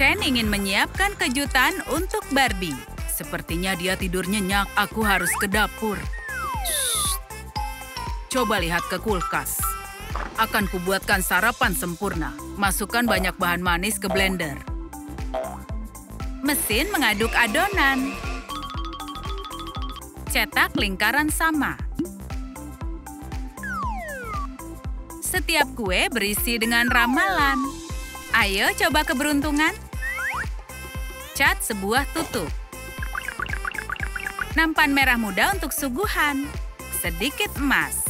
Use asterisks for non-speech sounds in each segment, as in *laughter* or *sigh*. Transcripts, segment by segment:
Ken ingin menyiapkan kejutan untuk Barbie. Sepertinya dia tidur nyenyak. Aku harus ke dapur. Shh. Coba lihat ke kulkas. Akan kubuatkan sarapan sempurna. Masukkan banyak bahan manis ke blender. Mesin mengaduk adonan. Cetak lingkaran sama. Setiap kue berisi dengan ramalan. Ayo coba keberuntungan. Cat sebuah tutup. Nampan merah muda untuk suguhan. Sedikit emas.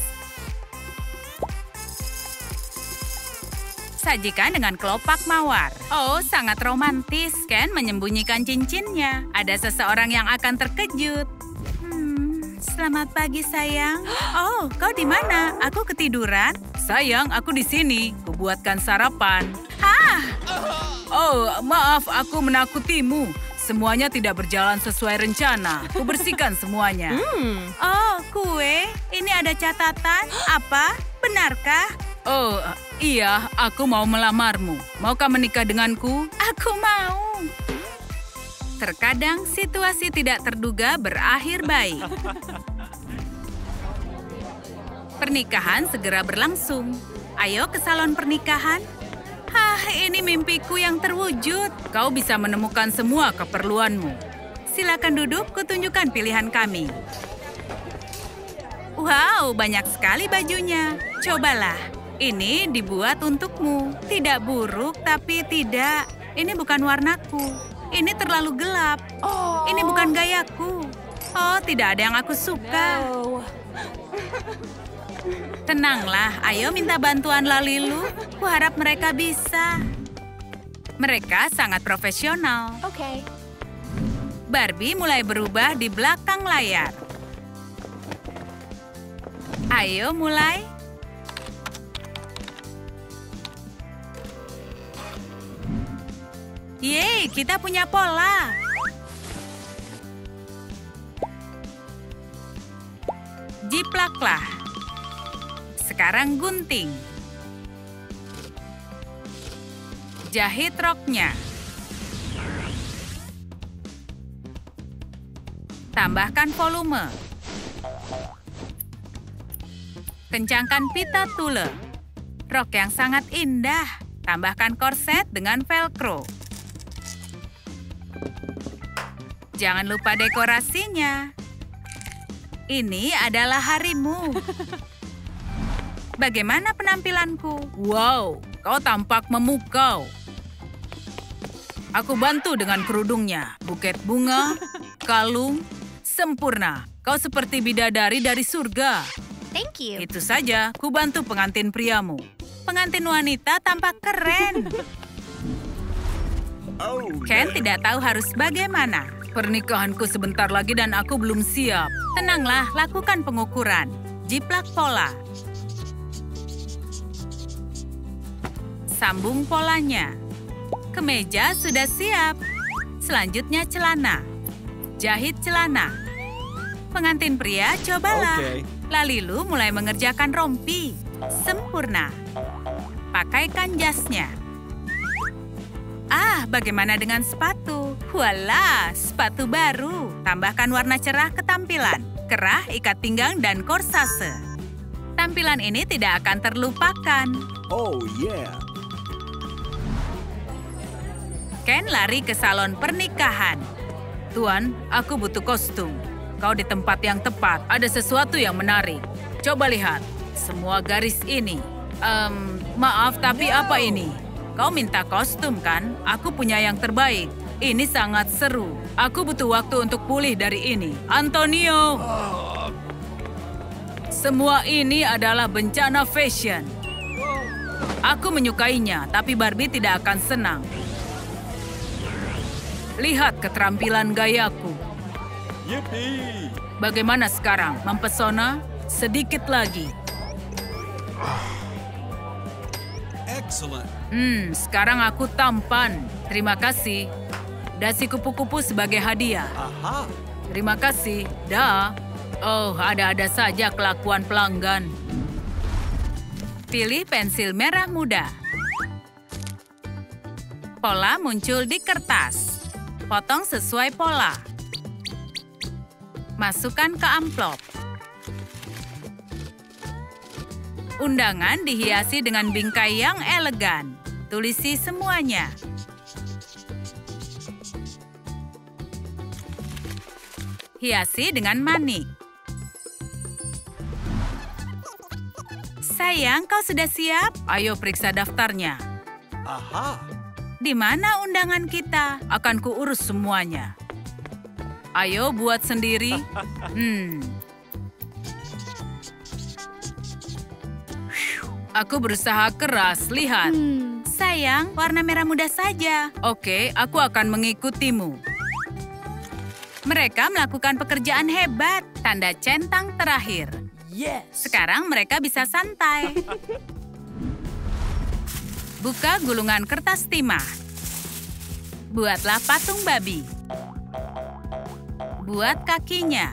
Sajikan dengan kelopak mawar. Oh, sangat romantis. Ken menyembunyikan cincinnya. Ada seseorang yang akan terkejut. Hmm, selamat pagi, sayang. Oh, kau di mana? Aku ketiduran. Sayang, aku di sini. Kubuatkan sarapan. Hah? Oh, maaf, aku menakutimu. Semuanya tidak berjalan sesuai rencana. Kubersihkan semuanya. Oh, kue? Ini ada catatan? Apa? Benarkah? Oh, iya, aku mau melamarmu. Maukah menikah denganku? Aku mau. Terkadang situasi tidak terduga berakhir baik. *laughs* Pernikahan segera berlangsung. Ayo ke salon pernikahan. Hah, ini mimpiku yang terwujud. Kau bisa menemukan semua keperluanmu. Silakan duduk, kutunjukkan pilihan kami. Wow, banyak sekali bajunya. Cobalah. Ini dibuat untukmu. Tidak buruk, tapi tidak. Ini bukan warnaku. Ini terlalu gelap. Ini bukan gayaku. Oh, tidak ada yang aku suka. Tenanglah, ayo minta bantuan Lalilu. Kuharap mereka bisa. Mereka sangat profesional. Okay. Barbie mulai berubah di belakang layar. Ayo mulai. Yeay, kita punya pola. Jiplaklah. Sekarang gunting. Jahit roknya. Tambahkan volume. Kencangkan pita tule. Rok yang sangat indah. Tambahkan korset dengan velcro. Jangan lupa dekorasinya. Ini adalah harimu. Bagaimana penampilanku? Wow, kau tampak memukau. Aku bantu dengan kerudungnya. Buket bunga, *laughs* kalung, sempurna. Kau seperti bidadari dari surga. Thank you. Itu saja, ku bantu pengantin priamu. Pengantin wanita tampak keren. Ken tidak tahu harus bagaimana. Pernikahanku sebentar lagi dan aku belum siap. Tenanglah, lakukan pengukuran. Jiplak pola. Sambung polanya. Kemeja sudah siap. Selanjutnya celana. Jahit celana. Pengantin pria, cobalah. Oke. Lalilu mulai mengerjakan rompi. Sempurna. Pakaikan jasnya. Ah, bagaimana dengan sepatu? Wala, sepatu baru. Tambahkan warna cerah ke tampilan. Kerah, ikat pinggang, dan korsase. Tampilan ini tidak akan terlupakan. Oh yeah. Ken lari ke salon pernikahan. Tuan, aku butuh kostum. Kau di tempat yang tepat. Ada sesuatu yang menarik. Coba lihat. Semua garis ini. Em, maaf, tapi apa ini? Kau minta kostum kan? Aku punya yang terbaik. Ini sangat seru. Aku butuh waktu untuk pulih dari ini. Antonio! Semua ini adalah bencana fashion. Aku menyukainya, tapi Barbie tidak akan senang. Lihat keterampilan gayaku. Yippee! Bagaimana sekarang? Mempesona? Sedikit lagi. Excellent. Hmm, sekarang aku tampan. Terima kasih. Dasi kupu-kupu sebagai hadiah. Aha. Terima kasih. Dah. Oh, ada-ada saja kelakuan pelanggan. Pilih pensil merah muda. Pola muncul di kertas. Potong sesuai pola. Masukkan ke amplop. Undangan dihiasi dengan bingkai yang elegan. Tulisi semuanya. Hiasi dengan manik. Sayang, kau sudah siap? Ayo periksa daftarnya. Aha. Di mana undangan kita? Akan kuurus semuanya. Ayo buat sendiri. *laughs* Hmm. Aku berusaha keras, lihat. Sayang, warna merah muda saja. Oke, aku akan mengikutimu. Mereka melakukan pekerjaan hebat. Tanda centang terakhir. Yes. Sekarang mereka bisa santai. *laughs* Buka gulungan kertas timah. Buatlah patung babi. Buat kakinya.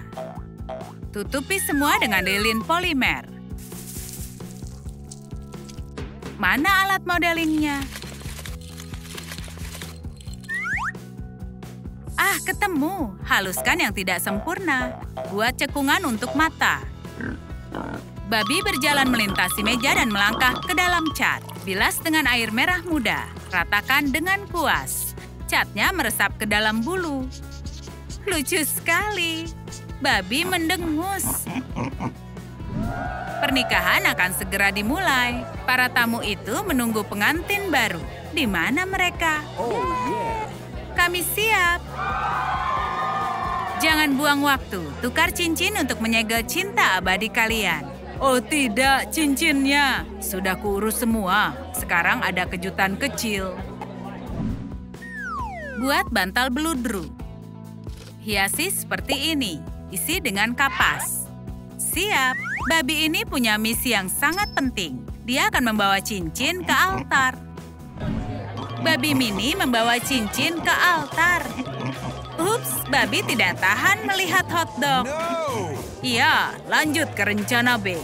Tutupi semua dengan lilin polimer. Mana alat modelingnya? Ah, ketemu. Haluskan yang tidak sempurna. Buat cekungan untuk mata. Babi berjalan melintasi meja dan melangkah ke dalam cat. Bilas dengan air merah muda. Ratakan dengan kuas. Catnya meresap ke dalam bulu. Lucu sekali. Babi mendengus. Pernikahan akan segera dimulai. Para tamu itu menunggu pengantin baru. Di mana mereka? Kami siap. Jangan buang waktu. Tukar cincin untuk menyegel cinta abadi kalian. Oh tidak, cincinnya. Sudah kuurus semua. Sekarang ada kejutan kecil. Buat bantal beludru. Hiasi seperti ini. Isi dengan kapas. Siap. Babi ini punya misi yang sangat penting. Dia akan membawa cincin ke altar. Babi mini membawa cincin ke altar. Ups, babi tidak tahan melihat hotdog. No. Iya, lanjut ke rencana B.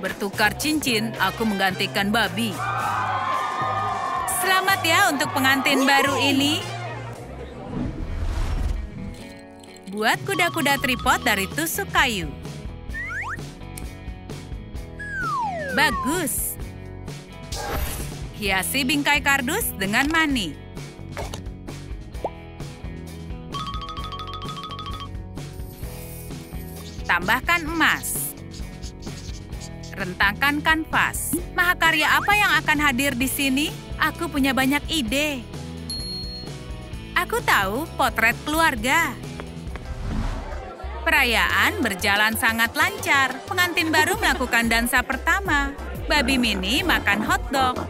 Bertukar cincin, aku menggantikan babi. Selamat ya untuk pengantin baru ini. Buat kuda-kuda tripod dari tusuk kayu. Bagus. Hiasi bingkai kardus dengan manik. Tambahkan emas. Rentangkan kanvas. Mahakarya apa yang akan hadir di sini? Aku punya banyak ide. Aku tahu potret keluarga. Perayaan berjalan sangat lancar. Pengantin baru melakukan dansa pertama. Babi mini makan hotdog.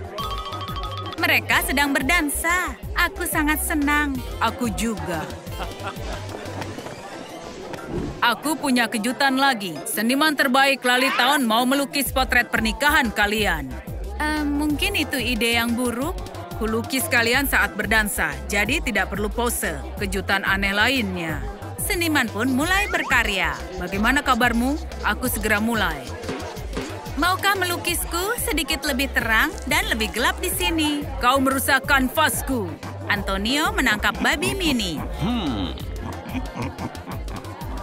Mereka sedang berdansa. Aku sangat senang. Aku juga. Aku punya kejutan lagi. Seniman terbaik Lali Tahun mau melukis potret pernikahan kalian. Eh, mungkin itu ide yang buruk. Kulukis kalian saat berdansa, jadi tidak perlu pose. Kejutan aneh lainnya. Seniman pun mulai berkarya. Bagaimana kabarmu? Aku segera mulai. Maukah melukisku sedikit lebih terang dan lebih gelap di sini? Kau merusak kanvasku. Antonio menangkap babi mini.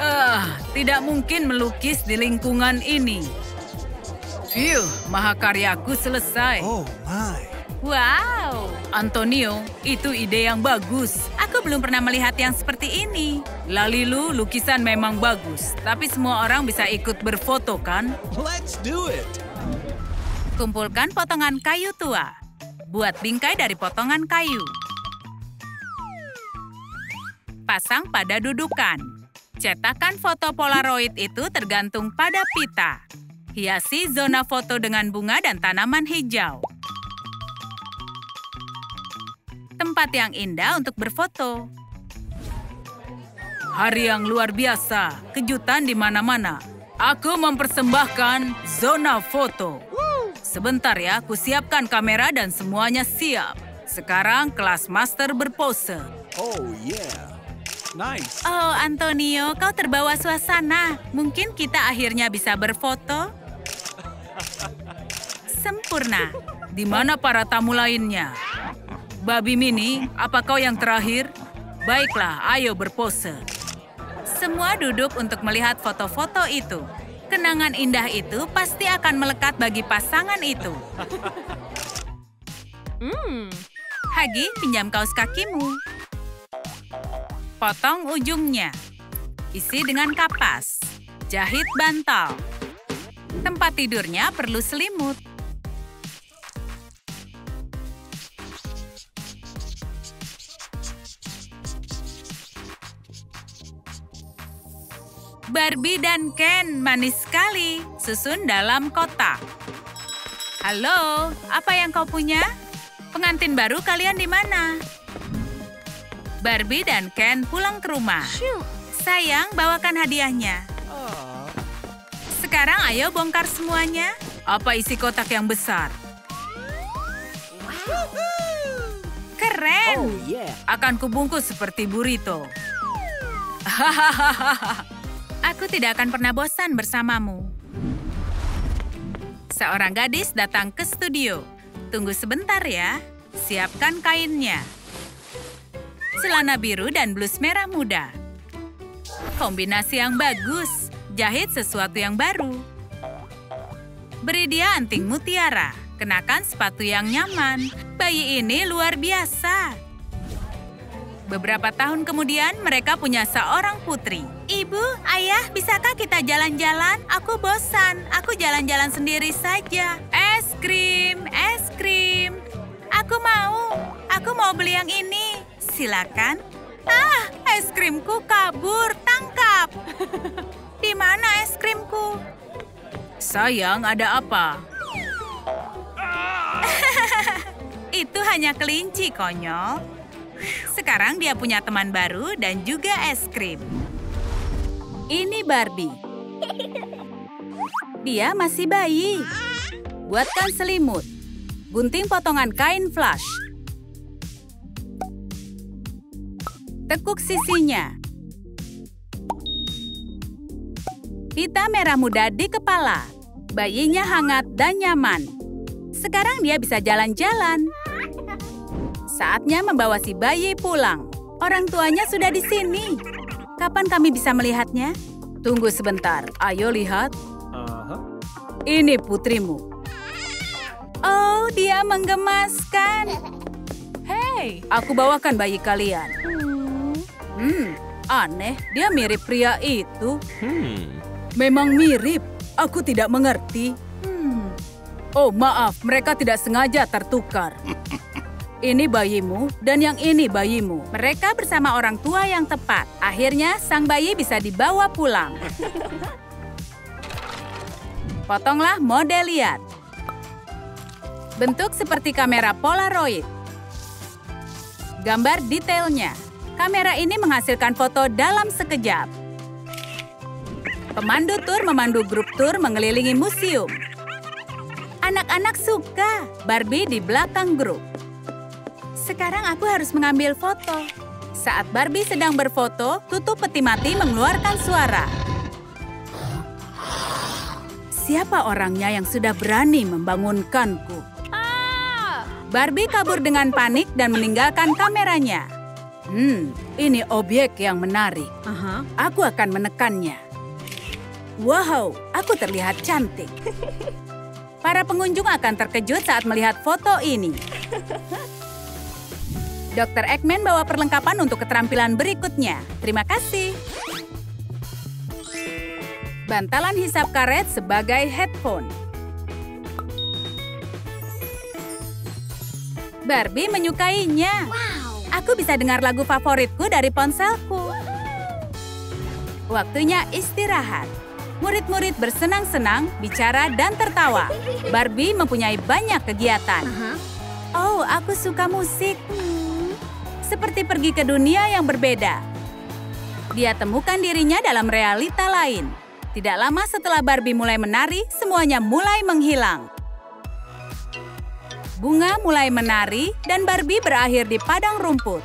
Ah, tidak mungkin melukis di lingkungan ini. Phew, mahakaryaku selesai. Oh my. Wow, Antonio, itu ide yang bagus. Aku belum pernah melihat yang seperti ini. Lalilu, lukisan memang bagus, tapi semua orang bisa ikut berfoto kan? Let's do it. Kumpulkan potongan kayu tua. Buat bingkai dari potongan kayu. Pasang pada dudukan. Cetakan foto Polaroid itu tergantung pada pita. Hiasi zona foto dengan bunga dan tanaman hijau. Tempat yang indah untuk berfoto. Hari yang luar biasa, kejutan di mana-mana. Aku mempersembahkan zona foto. Sebentar ya, aku siapkan kamera dan semuanya siap. Sekarang kelas master berpose. Oh yeah. Nice. Oh, Antonio, kau terbawa suasana. Mungkin kita akhirnya bisa berfoto? Sempurna. Di mana para tamu lainnya? Babi Mini, apa kau yang terakhir? Baiklah, ayo berpose. Semua duduk untuk melihat foto-foto itu. Kenangan indah itu pasti akan melekat bagi pasangan itu. Hmm. Hagi, pinjam kaos kakimu. Potong ujungnya. Isi dengan kapas. Jahit bantal. Tempat tidurnya perlu selimut. Barbie dan Ken manis sekali, susun dalam kotak. Halo, apa yang kau punya? Pengantin baru kalian di mana? Barbie dan Ken pulang ke rumah. Sayang, bawakan hadiahnya. Sekarang ayo bongkar semuanya. Apa isi kotak yang besar? Keren. Oh, yeah. Akan kubungkus seperti burrito. Hahaha. *laughs* Aku tidak akan pernah bosan bersamamu. Seorang gadis datang ke studio. Tunggu sebentar ya. Siapkan kainnya. Celana biru dan blus merah muda. Kombinasi yang bagus. Jahit sesuatu yang baru. Beri dia anting mutiara. Kenakan sepatu yang nyaman. Bayi ini luar biasa. Beberapa tahun kemudian, mereka punya seorang putri. Ibu, ayah, bisakah kita jalan-jalan? Aku bosan. Aku jalan-jalan sendiri saja. Es krim, es krim. Aku mau. Aku mau beli yang ini. Silakan. Ah, es krimku kabur. Tangkap. *laughs* Di mana es krimku? Sayang, ada apa? *laughs* Itu hanya kelinci, konyol. Sekarang dia punya teman baru dan juga es krim. Ini Barbie. *laughs* Dia masih bayi. Buatkan selimut. Gunting potongan kain flash. Tekuk sisinya. Pita merah muda di kepala. Bayinya hangat dan nyaman. Sekarang dia bisa jalan-jalan. Saatnya membawa si bayi pulang. Orang tuanya sudah di sini. Kapan kami bisa melihatnya? Tunggu sebentar. Ayo lihat. Ini putrimu. Oh, dia menggemaskan. Hei, aku bawakan bayi kalian. Hmm, aneh. Dia mirip pria itu. Hmm. Memang mirip. Aku tidak mengerti. Hmm. Oh, maaf. Mereka tidak sengaja tertukar. Ini bayimu dan yang ini bayimu. Mereka bersama orang tua yang tepat. Akhirnya, sang bayi bisa dibawa pulang. *laughs* Potonglah model lihat. Bentuk seperti kamera Polaroid. Gambar detailnya. Kamera ini menghasilkan foto dalam sekejap. Pemandu tur memandu grup tur mengelilingi museum. Anak-anak suka Barbie di belakang grup. Sekarang aku harus mengambil foto. Saat Barbie sedang berfoto, tutup peti mati mengeluarkan suara. Siapa orangnya yang sudah berani membangunkanku? Ah! Barbie kabur dengan panik dan meninggalkan kameranya. Hmm, ini objek yang menarik. Aha. Aku akan menekannya. Wow, aku terlihat cantik. Para pengunjung akan terkejut saat melihat foto ini. Dr. Eggman bawa perlengkapan untuk keterampilan berikutnya. Terima kasih. Bantalan hisap karet sebagai headphone. Barbie menyukainya. Aku bisa dengar lagu favoritku dari ponselku. Waktunya istirahat. Murid-murid bersenang-senang, bicara, dan tertawa. Barbie mempunyai banyak kegiatan. Aha. Oh, aku suka musik. Seperti pergi ke dunia yang berbeda. Dia temukan dirinya dalam realita lain. Tidak lama setelah Barbie mulai menari, semuanya mulai menghilang. Bunga mulai menari dan Barbie berakhir di padang rumput.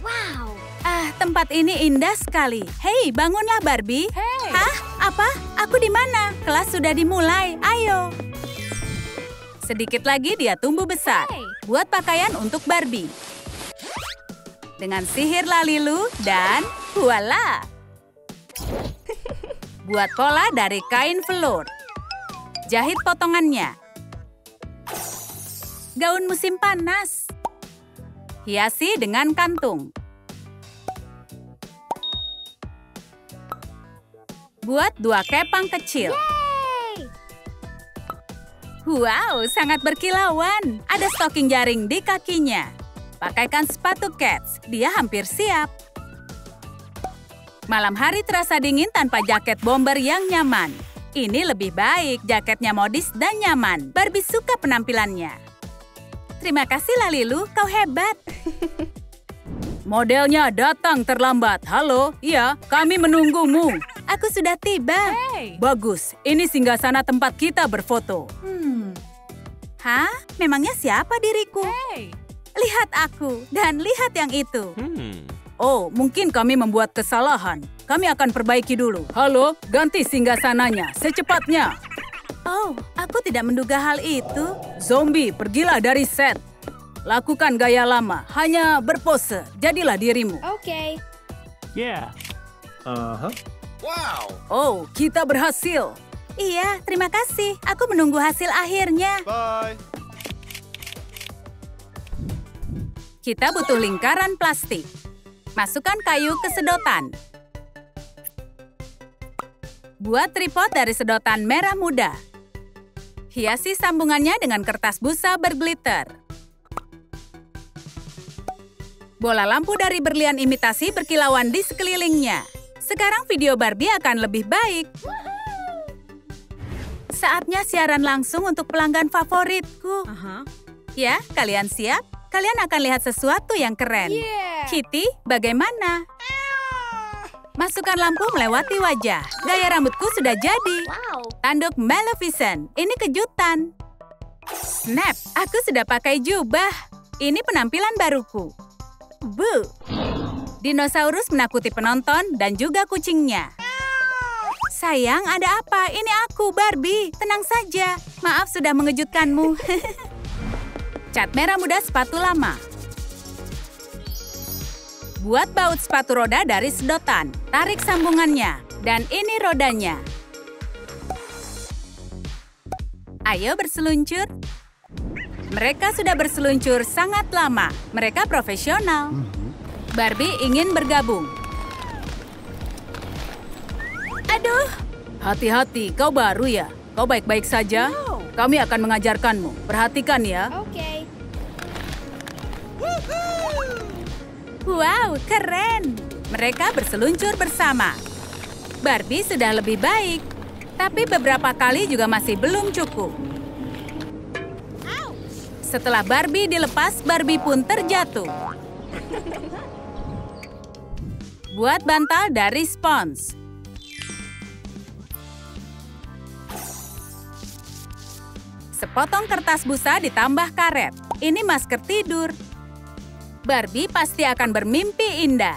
Wow. Ah, tempat ini indah sekali. Hei, bangunlah Barbie. Hey. Hah? Apa? Aku di mana? Kelas sudah dimulai. Ayo. Sedikit lagi dia tumbuh besar. Hey. Buat pakaian untuk Barbie. Dengan sihir Lalilu dan voila! *laughs* Buat pola dari kain velour. Jahit potongannya. Gaun musim panas. Hiasi dengan kantung. Buat dua kepang kecil. Wow, sangat berkilauan. Ada stocking jaring di kakinya. Pakaikan sepatu cats, dia hampir siap. Malam hari terasa dingin tanpa jaket bomber yang nyaman. Ini lebih baik, jaketnya modis dan nyaman. Barbie suka penampilannya. Terima kasih Lalilu, kau hebat. Modelnya datang terlambat. Halo, iya, kami menunggumu. Aku sudah tiba. Hey! Bagus, ini singgasana tempat kita berfoto. Hmm. Hah? Memangnya siapa diriku? Hey! Lihat aku dan lihat yang itu. Hmm. Oh, mungkin kami membuat kesalahan. Kami akan perbaiki dulu. Halo, ganti singgasananya secepatnya. Oh, aku tidak menduga hal itu. Zombie, pergilah dari set. Lakukan gaya lama, hanya berpose. Jadilah dirimu. Okay. Yeah. Uh huh. Wow. Oh, kita berhasil. Iya, terima kasih. Aku menunggu hasil akhirnya. Bye. Kita butuh lingkaran plastik. Masukkan kayu ke sedotan. Buat tripod dari sedotan merah muda. Hiasi sambungannya dengan kertas busa berglitter. Bola lampu dari berlian imitasi berkilauan di sekelilingnya. Sekarang video Barbie akan lebih baik. Saatnya siaran langsung untuk pelanggan favoritku. Ya, kalian siap? Kalian akan lihat sesuatu yang keren. Yeah! Kitty, bagaimana? Masukkan lampu melewati wajah. Gaya rambutku sudah jadi. Wow! Tanduk Maleficent. Ini kejutan. Snap, aku sudah pakai jubah. Ini penampilan baruku. Bu. Dinosaurus menakuti penonton dan juga kucingnya. Sayang, ada apa? Ini aku, Barbie. Tenang saja. Maaf sudah mengejutkanmu. *laughs* Cat merah muda sepatu lama. Buat baut sepatu roda dari sedotan. Tarik sambungannya. Dan ini rodanya. Ayo berseluncur. Mereka sudah berseluncur sangat lama. Mereka profesional. Barbie ingin bergabung. Aduh. Hati-hati, kau baru ya. Kau baik-baik saja. No. Kami akan mengajarkanmu. Perhatikan ya. Okay. Wow, keren. Mereka berseluncur bersama. Barbie sudah lebih baik. Tapi beberapa kali juga masih belum cukup. Setelah Barbie dilepas, Barbie pun terjatuh. Buat bantal dari spons. Sepotong kertas busa ditambah karet. Ini masker tidur. Barbie pasti akan bermimpi indah.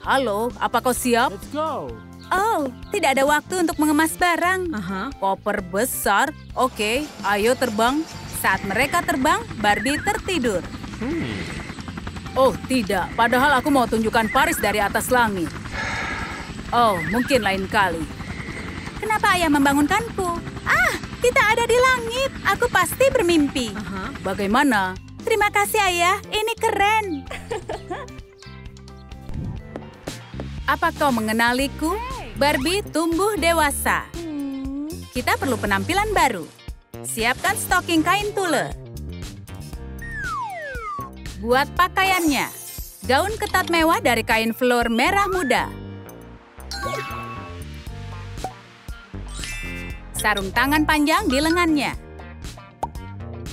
Halo, apa kau siap? Let's go. Oh, tidak ada waktu untuk mengemas barang. Uh-huh. Koper besar. Oke, ayo terbang. Saat mereka terbang, Barbie tertidur. Hmm. Oh, tidak. Padahal aku mau tunjukkan Paris dari atas langit. Oh, mungkin lain kali. Kenapa ayah membangunkanku? Ah, kita ada di langit. Aku pasti bermimpi. Uh-huh. Bagaimana? Terima kasih ayah, ini keren. Apa kau mengenaliku? Barbie tumbuh dewasa. Kita perlu penampilan baru. Siapkan stocking kain tule. Buat pakaiannya. Gaun ketat mewah dari kain velour merah muda. Sarung tangan panjang di lengannya.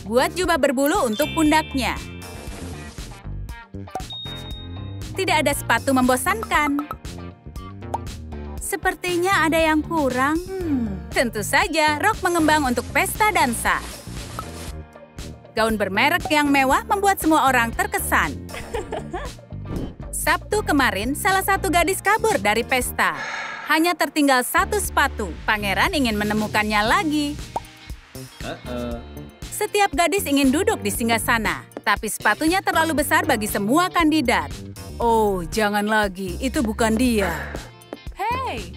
Buat jubah berbulu untuk pundaknya. Tidak ada sepatu membosankan. Sepertinya ada yang kurang. Hmm. Tentu saja, rok mengembang untuk pesta dansa. Gaun bermerek yang mewah membuat semua orang terkesan. *laughs* Sabtu kemarin, salah satu gadis kabur dari pesta. Hanya tertinggal satu sepatu. Pangeran ingin menemukannya lagi. Uh-uh. Setiap gadis ingin duduk di singgah sana, tapi sepatunya terlalu besar bagi semua kandidat. Oh, jangan lagi. Itu bukan dia. Hei!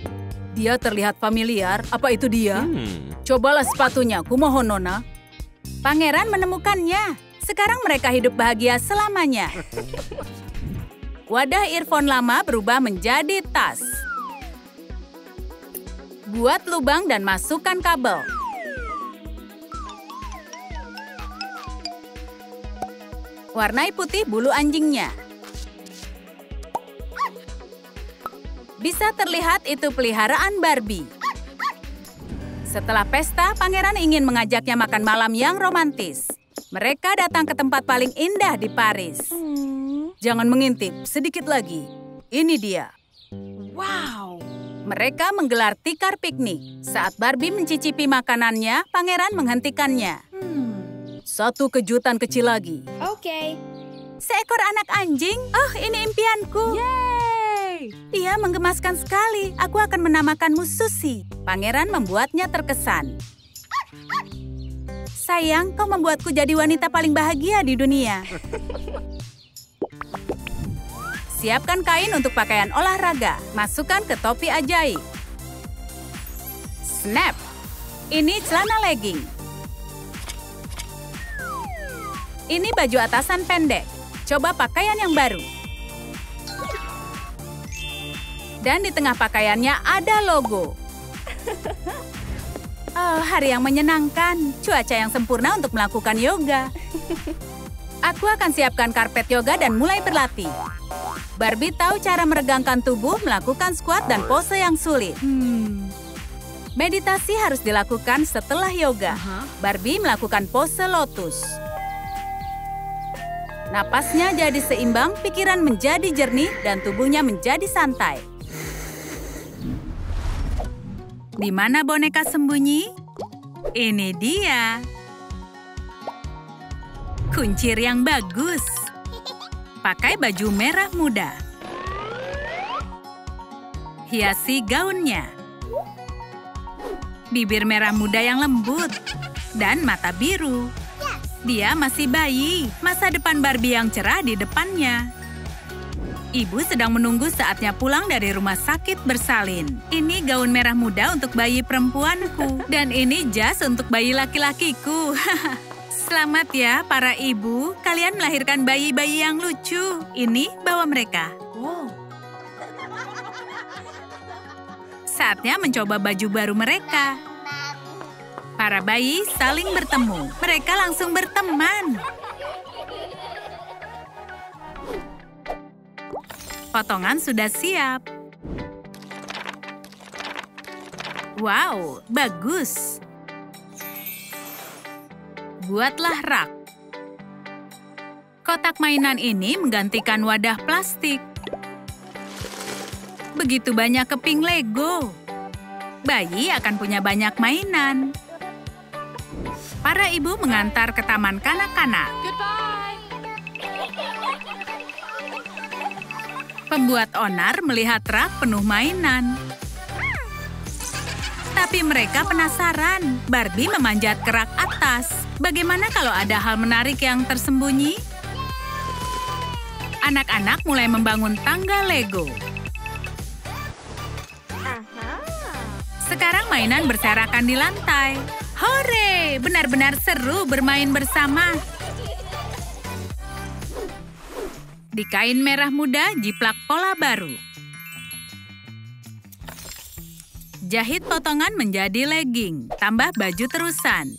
Dia terlihat familiar. Apa itu dia? Hmm. Cobalah sepatunya, kumohon Nona. Pangeran menemukannya. Sekarang mereka hidup bahagia selamanya. *laughs* Wadah earphone lama berubah menjadi tas. Buat lubang dan masukkan kabel. Warnai putih bulu anjingnya. Bisa terlihat itu peliharaan Barbie. Setelah pesta, pangeran ingin mengajaknya makan malam yang romantis. Mereka datang ke tempat paling indah di Paris. Jangan mengintip, sedikit lagi. Ini dia. Wow. Mereka menggelar tikar piknik. Saat Barbie mencicipi makanannya, pangeran menghentikannya. Satu kejutan kecil lagi. Oke. Seekor anak anjing? Oh, ini impianku. Yeay! Dia menggemaskan sekali. Aku akan menamakanmu Susi. Pangeran membuatnya terkesan. Sayang, kau membuatku jadi wanita paling bahagia di dunia. Siapkan kain untuk pakaian olahraga. Masukkan ke topi ajaib. Snap! Ini celana legging. Ini baju atasan pendek. Coba pakaian yang baru. Dan di tengah pakaiannya ada logo. *laughs* Oh, hari yang menyenangkan. Cuaca yang sempurna untuk melakukan yoga. Aku akan siapkan karpet yoga dan mulai berlatih. Barbie tahu cara meregangkan tubuh, melakukan squat dan pose yang sulit. Meditasi harus dilakukan setelah yoga. Barbie melakukan pose lotus. Napasnya jadi seimbang, pikiran menjadi jernih, dan tubuhnya menjadi santai. Di mana boneka sembunyi? Ini dia. Kuncir yang bagus. Pakai baju merah muda. Hiasi gaunnya. Bibir merah muda yang lembut. Dan mata biru. Dia masih bayi, masa depan Barbie yang cerah di depannya. Ibu sedang menunggu saatnya pulang dari rumah sakit bersalin. Ini gaun merah muda untuk bayi perempuanku, *laughs* dan ini jas untuk bayi laki-lakiku. *laughs* Selamat ya, para ibu. Kalian melahirkan bayi-bayi yang lucu. Ini bawa mereka. Saatnya mencoba baju baru mereka. Para bayi saling bertemu. Mereka langsung berteman. Potongan sudah siap. Wow, bagus. Buatlah rak. Kotak mainan ini menggantikan wadah plastik. Begitu banyak keping Lego. Bayi akan punya banyak mainan. Para ibu mengantar ke taman kanak-kanak. Pembuat onar melihat rak penuh mainan. Tapi mereka penasaran. Barbie memanjat ke rak atas. Bagaimana kalau ada hal menarik yang tersembunyi? Anak-anak mulai membangun tangga Lego. Sekarang mainan berserakan di lantai. Hore! Benar-benar seru bermain bersama. Di kain merah muda jiplak pola baru. Jahit potongan menjadi legging, tambah baju terusan.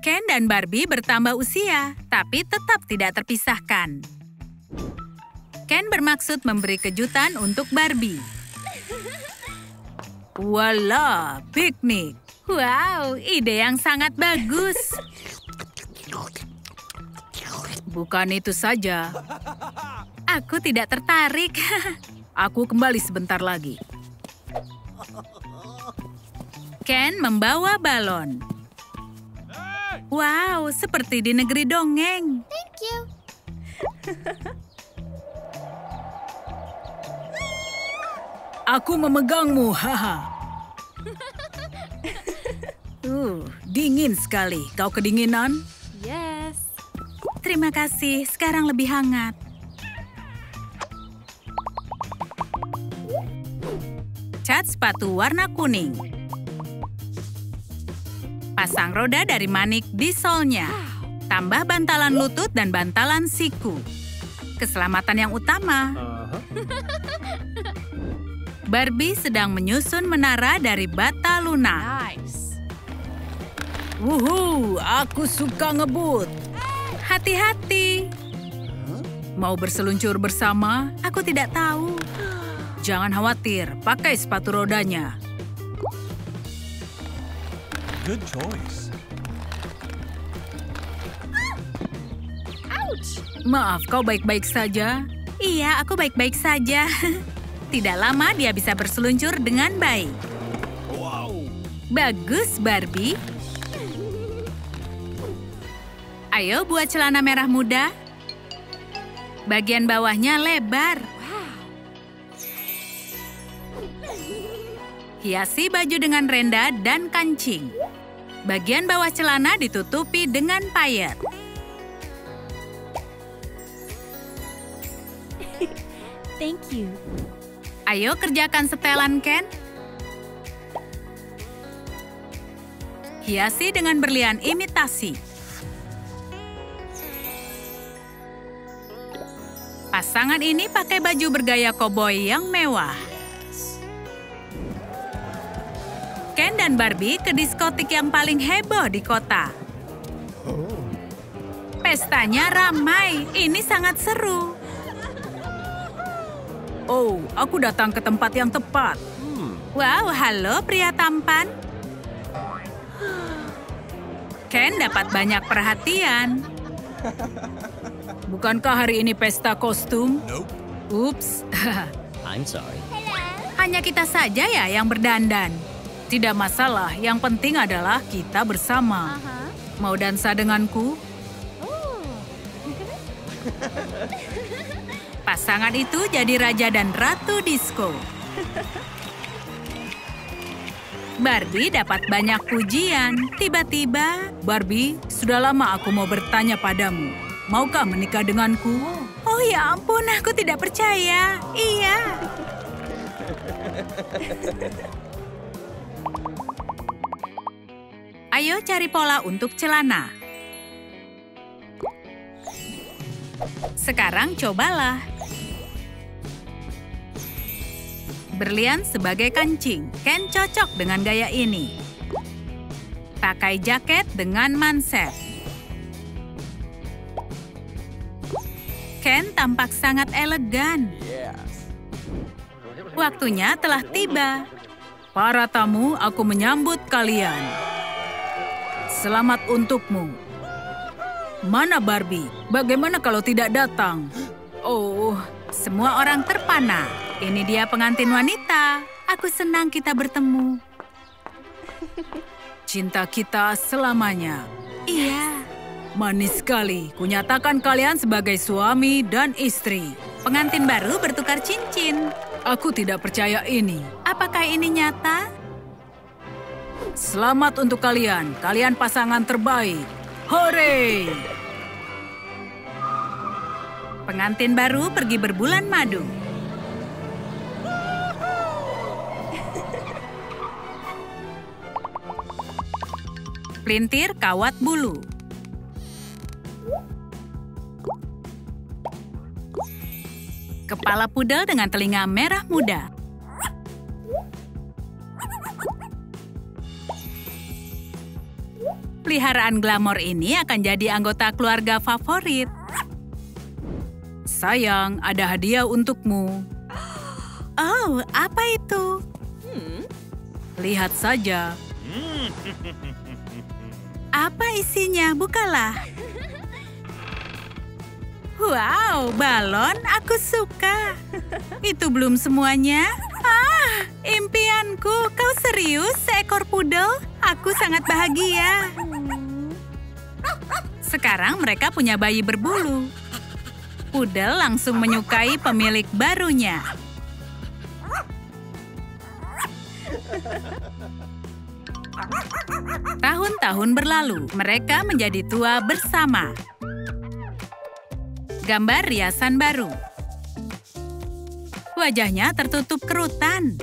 Ken dan Barbie bertambah usia, tapi tetap tidak terpisahkan. Ken bermaksud memberi kejutan untuk Barbie. Wala, piknik. Wow, ide yang sangat bagus. Bukan itu saja. Aku tidak tertarik. *laughs* Aku kembali sebentar lagi. Ken membawa balon. Wow, seperti di negeri dongeng. Thank you. *laughs* Aku memegangmu, haha. *laughs* Uh, dingin sekali. Kau kedinginan? Yes. Terima kasih, sekarang lebih hangat. Cat sepatu warna kuning. Pasang roda dari manik di solnya. Tambah bantalan lutut dan bantalan siku. Keselamatan yang utama. Uh-huh. *laughs* Barbie sedang menyusun menara dari bata lunak. Nice. Wuhu, aku suka ngebut. Hati-hati. Mau berseluncur bersama? Aku tidak tahu. Jangan khawatir, pakai sepatu rodanya. Good choice. Maaf, kau baik-baik saja? Iya, aku baik-baik saja. *laughs* Tidak lama dia bisa berseluncur dengan baik. Wow. Bagus, Barbie. Ayo buat celana merah muda. Bagian bawahnya lebar. Hiasi baju dengan renda dan kancing. Bagian bawah celana ditutupi dengan payet. Thank you. Ayo kerjakan setelan, Ken. Hiasi dengan berlian imitasi. Pasangan ini pakai baju bergaya koboi yang mewah. Ken dan Barbie ke diskotik yang paling heboh di kota. Pestanya ramai, ini sangat seru. Oh, aku datang ke tempat yang tepat. Wow, halo pria tampan. Ken dapat banyak perhatian. Bukankah hari ini pesta kostum? Nope. Ups, *laughs* I'm sorry. hanya kita saja ya yang berdandan. Tidak masalah, yang penting adalah kita bersama. Mau dansa denganku? Oh. *laughs* Pasangan itu jadi raja dan ratu disco. Barbie dapat banyak pujian. Tiba-tiba, Barbie, sudah lama aku mau bertanya padamu. Maukah menikah denganku? Oh ya ampun, aku tidak percaya. Iya. *laughs* Ayo cari pola untuk celana. Sekarang cobalah. Berlian sebagai kancing. Ken cocok dengan gaya ini. Pakai jaket dengan manset. Ken tampak sangat elegan. Waktunya telah tiba. Para tamu, aku menyambut kalian. Selamat untukmu. Mana Barbie? Bagaimana kalau tidak datang? Oh, semua orang terpana. Ini dia pengantin wanita. Aku senang kita bertemu. Cinta kita selamanya. Iya. Manis sekali. Kunyatakan kalian sebagai suami dan istri. Pengantin baru bertukar cincin. Aku tidak percaya ini. Apakah ini nyata? Selamat untuk kalian. Kalian pasangan terbaik. Hore! Pengantin baru pergi berbulan madu. Pelintir kawat bulu. Kepala pudel dengan telinga merah muda. Peliharaan glamor ini akan jadi anggota keluarga favorit. Sayang, ada hadiah untukmu. Oh, apa itu? Lihat saja. *laughs* Apa isinya? Bukalah. Wow, balon aku suka. Itu belum semuanya. Ah, impianku. Kau serius seekor pudel? Aku sangat bahagia. Sekarang mereka punya bayi berbulu. Pudel langsung menyukai pemilik barunya. Tahun-tahun berlalu, mereka menjadi tua bersama. Gambar riasan baru. Wajahnya tertutup kerutan.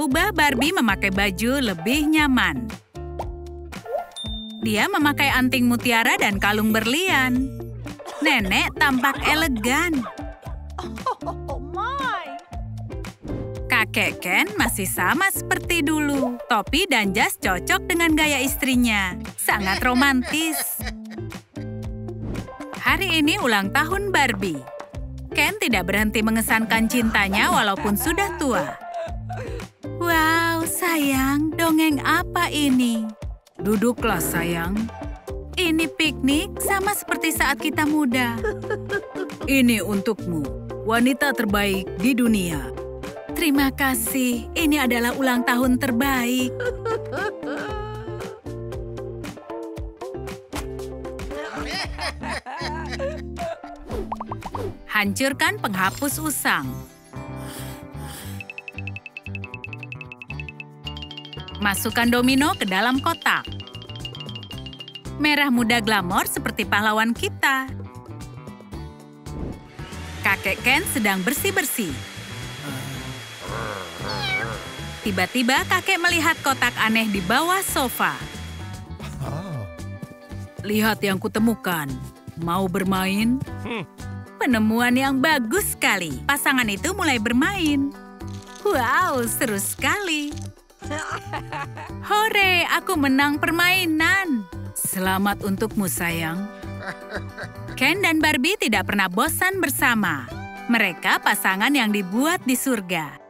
Ubah Barbie memakai baju lebih nyaman. Dia memakai anting mutiara dan kalung berlian. Nenek tampak elegan. Kakek Ken masih sama seperti dulu. Topi dan jas cocok dengan gaya istrinya. Sangat romantis. Hari ini ulang tahun Barbie. Ken tidak berhenti mengesankan cintanya walaupun sudah tua. Wow, sayang, dongeng apa ini? Duduklah, sayang. Ini piknik sama seperti saat kita muda. Ini untukmu, wanita terbaik di dunia. Terima kasih, ini adalah ulang tahun terbaik. Hancurkan penghapus usang. Masukkan domino ke dalam kotak. Merah muda glamor seperti pahlawan kita. Kakek Ken sedang bersih-bersih. Tiba-tiba kakek melihat kotak aneh di bawah sofa. Oh. Lihat yang kutemukan. Mau bermain? Penemuan yang bagus sekali. Pasangan itu mulai bermain. Wow, seru sekali. *laughs* Hore, aku menang permainan. Selamat untukmu, sayang. Ken dan Barbie tidak pernah bosan bersama. Mereka pasangan yang dibuat di surga.